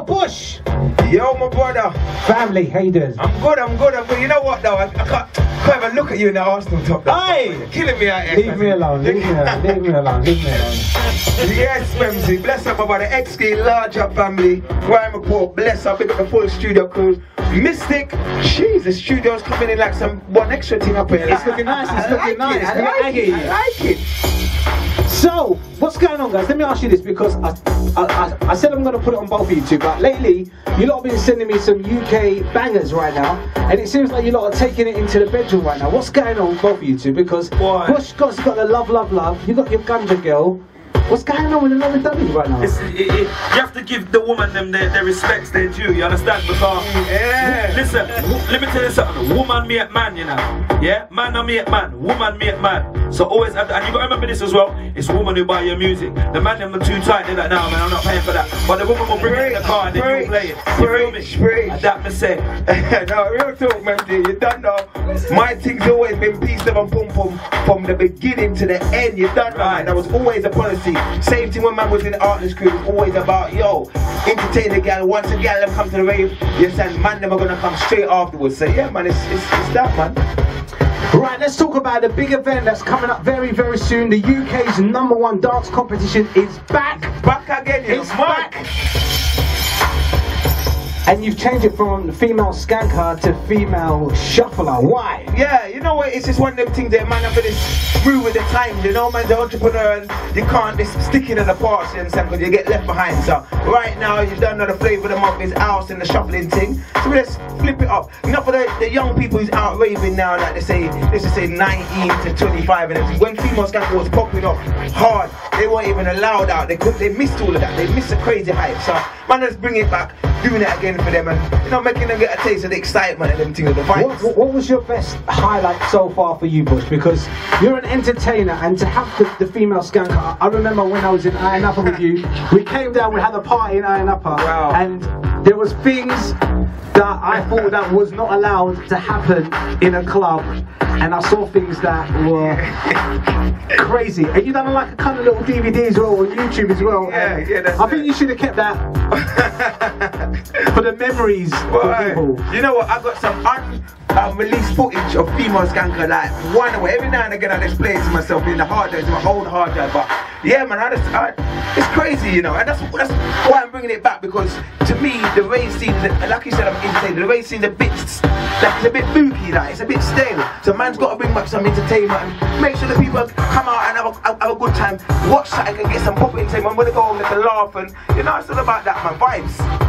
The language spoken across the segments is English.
Yo, Bush! Yo, my brother. Family, how you doing? I'm good, I'm good, I'm good. You know what, though? I, I can't, can't even look at you in the Arsenal top. Aye! You're killing me out here. Leave me alone, leave me alone, leave me alone, leave me alone. yes, Memzee. Bless up, my brother. Edski, large up family. Grime Report, bless up. Big up the full studio crew. Mystic, jeez, the studio's coming in like some one extra thing up here. It's looking nice, it's I looking like nice. It, I like it, I like it. So, what's going on, guys? Let me ask you this because I, I, I, I said I'm going to put it on both of you two, but lately, you lot have been sending me some UK bangers right now, and it seems like you lot are taking it into the bedroom right now. What's going on both of you two? Because Why? Bush got, got the love, love, love. You got your ganja girl. What's going on with the lovey dovey right now? It's, it, it, you have to give the woman them their, their respects, their due. You understand? Because Yeah. listen, let me tell you something. Woman make man, you know. Yeah, man no make man. Woman make man. So always, have to, and you got to remember this as well. It's woman who buy your music. The man them are too tight. They're like, nah, man, I'm not paying for that. But the woman will bring it in the car and then you play it. You feel me? Preach, preach. And that me say. no, real talk, man. dear, You done know. My thing's always been peace, love, and pum pum from the beginning to the end. You done know, man. That was always a policy. Thing when man was in the Heartless crew. Was always about yo, entertain the gal. Once gal them come to the rave, yes, and man them are gonna come straight afterwards. So yeah, man, it's it's, it's that man. Right, let's talk about the big event that's coming up very, very soon. The UK's number one dance competition is back. Back again, It's know, back. And you've changed it from female skanker to female shuffler. Why? Yeah, you know what? It's just one of them things that man have to screw with the times. You know, man's an entrepreneur and you can't be sticking in the past, you understand? Because you get left behind. So right now, you don't know the flavour of the month is house and the shuffling thing. So let's flip it up. Not for the, the young people who's out raving now, like they say, let's just say 19 to 25. And when female skanker was popping up hard, they weren't even allowed out. They they missed all of that. They missed the crazy hype. So man, let's bring it back, doing it again for them, and you know, making them get a taste of the excitement and them things of the vibes. What, what- was your best highlight so far for you, Bush? Because you're an entertainer, and to have the, the female skanker, I, I remember when I was in Ayia Napa with you, we came down, we had a party in Ayia Napa, Wow. and there was things that I thought that was not allowed to happen in a club, and I saw things that were crazy. And you done like a kind of little DVD as well on YouTube as well. Yeah, yeah, that's I think you should have kept that for the memories Well, hey, people. you know what? I got some unreleased footage of female skanker like one away. Every now and again, I display it to myself in the hard drive, my old hard drive. But yeah, man, I just, I, it's crazy, you know. And that's that's why I'm bringing it back because to me, the rave scene, like you said, I'm insane. The rave scene's a bit, like it's a bit booky, like it's a bit stale. So man's got to bring back some entertainment and make sure the people come out and have a, have a good time. Watch something and get some pop entertainment. When they go home, can laugh and you know, it's all about that, man. Vibes.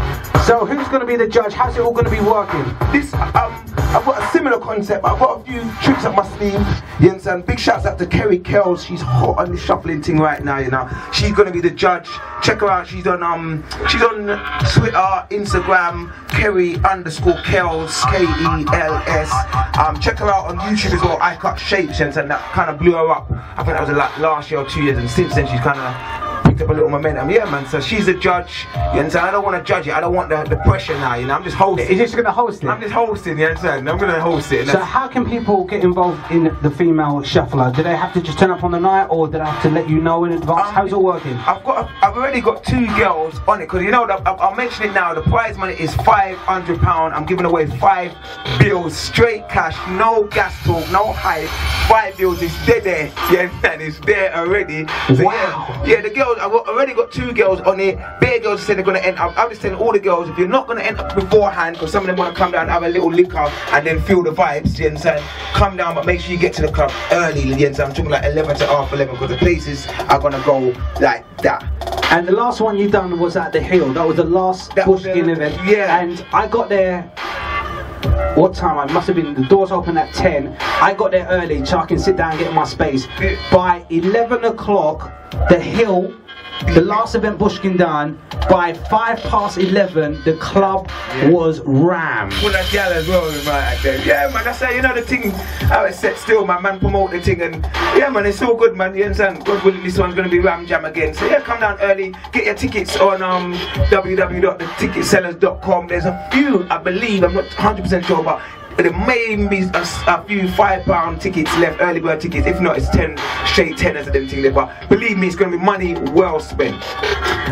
So who's going to be the judge? How's it all going to be working? this um I've got a similar concept. I've got a few tricks up my sleeve. You understand? Big shouts out to Kerry Kells. She's hot on the shuffling thing right now. You know, she's gonna be the judge. Check her out. She's on um she's on Twitter, Instagram, Kerry underscore Kells K E L S. Um, check her out on YouTube as well. I cut shapes and that kind of blew her up. I think that was like last year or two years, and since then she's kind a little momentum. Yeah, man. So she's a judge. You understand? I don't want to judge it. I don't want the, the pressure now. You know, I'm just hosting. Is just going to host it? I'm just hosting, you understand? I'm gonna host it. so how can people get involved in the female shuffler? Do they have to just turn up on the night, or do they have to let you know in advance? Um, How's it working? I've got, I've already got two girls on it because you know, I'll, I'll mention it now. The prize money is five hundred pound. I'm giving away five bills, straight cash, no gas talk, no hype. Five bills is dead there, yeah, and it's there already. So Wow. yeah, yeah, the girls. I've already got two girls on it. Bare girls said they're gonna enter. I'm, I'm just telling all the girls if you're not gonna enter beforehand, because some of them want to come down, have a little liquor, and then feel the vibes. You understand? Come down, but make sure you get to the club early. You understand? I'm talking like 11 to half 11 because the places are gonna go like that. And the last one you done was at the Hill. That was the last That Bushkin the- event. yeah. And I got there. What time? I must have been. The doors open at ten. I got there early so I can sit down and get my space. By eleven o'clock, the Hill. The last event Bushkin done by five past eleven, the club was rammed. Full of gal as well, man. Yeah, man. That's how you know the thing. How it's set still, my Man promote the thing, and yeah, man. It's so good, man. You understand? God willing, this one's gonna be Ram Jam again. So yeah, come down early. Get your tickets on um www.theticketsellers.com. There's a few, I believe. I'm not 100 percent sure, but there may be a, a few five pound tickets left, early bird tickets. If not, it's ten straight tenors them things there. But believe me, it's gonna be money well spent.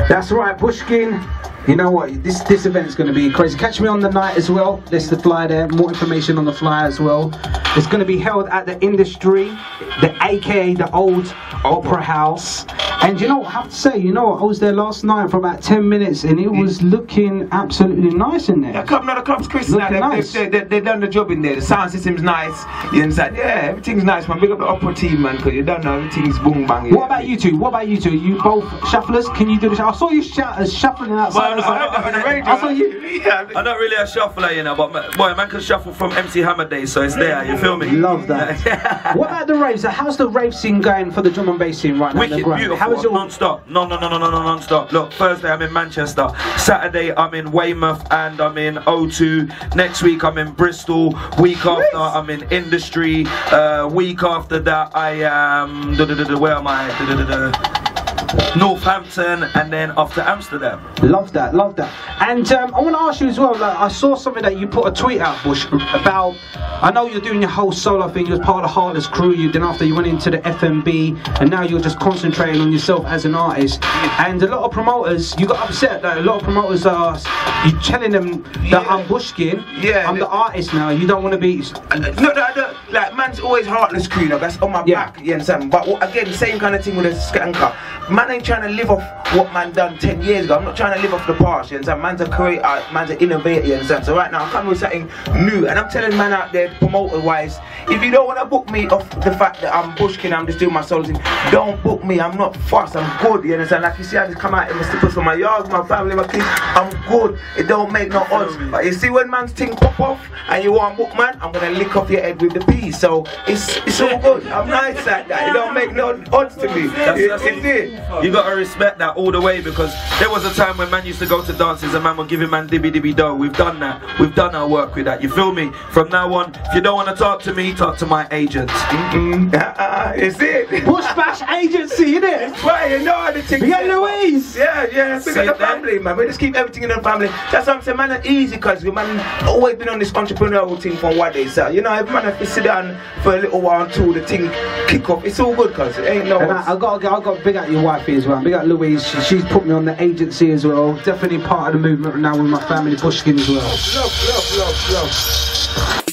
That's right, Bushkin. You know what? This this event is going to be crazy. Catch me on the night as well. There's the flyer there. More information on the flyer as well. It's going to be held at the Industry, the AKA the Old Opera House. And you know, what? I have to say, you know, what? I was there last night for about 10 minutes, and it was looking absolutely nice in The there. club, no, the club's crisp Looking now. They've, nice. they've, they've, they've done the job in there. The sound system's nice. You understand? Yeah, everything's nice, man. Big up the opera team, man, because you don't know everything's boom bang. yeah. What about you two? What about you two? You both shufflers? Can you do the? I saw you shout, uh, shuffling outside. Well, I- I- On the radio, I saw you. Yeah. I'm not really a shuffler, you know, but ma- boy, man can shuffle from MC Hammer days, so it's there. You feel me? Love that. what about the raves? How's the rave scene going for the drum and bass scene right now? Wicked, The grind? beautiful, How it? all- non-stop. No, no, no, no, no, no, non-stop. Look, Thursday I'm in Manchester. Saturday I'm in Weymouth and I'm in O2. Next week I'm in Bristol. Week after I'm in Industry. Uh, week after that I am. where am I? Northampton and then off to Amsterdam. Love that, love that. And um, I want to ask you as well. Like, I saw something that you put a tweet out, Bush, about. I know you're doing your whole solo thing. You was part of the Heartless crew. You then after you went into the FMB, and now you're just concentrating on yourself as an artist. And a lot of promoters, you got upset that a lot of promoters are you telling them that I'm Bushkin. Yeah, I'm the artist now. You don't want to be. No, no, no, like man's always heartless crew, though. That's on my Yeah. back, you understand? But again, same kind of thing with a skanker. Man ain't trying to live off what man done 10 years ago. I'm not trying to live off the past, you understand? Man's a creator, man's an innovator, you understand? So right now, I'm coming with something new, and I'm telling man out there, promoter wise, if you don't want to book me off the fact that I'm Bushkin, I'm just doing my solo thing, don't book me. I'm not fast, I'm good, you understand? Like you see, I just come out in my slippers for my yard, my family, my kids. I'm good. It don't make no odds. But you see, when man's thing pop off and you want book man, I'm gonna lick off your head with the piece. So it's it's all good. I'm nice like that. It don't make no odds to me. That's, that's it. You gotta respect that all the way because there was a time when man used to go to dances and man would give him man dibby dibby dough. We've done that. We've done our work with that. You feel me? From now on, if you don't want to talk to me, talk to my agents. Mm-mm. uh, it's it. Bush Bash Agency, innit? Why you know how the thing. We got Louise. Yeah, yeah, we See got the family, man. We just keep everything in the family. That's what I'm saying, man. It's easy because we man always been on this entrepreneurial thing from what they say. You know, every man have to sit down for a little while until the thing kick off. It's all good, cause it ain't no. And I, I got, I got big out your wifey as well. Big out Louise. She, she's put me on the agency as well. Definitely part of the movement now with my family Bushkin as well. love, love, love.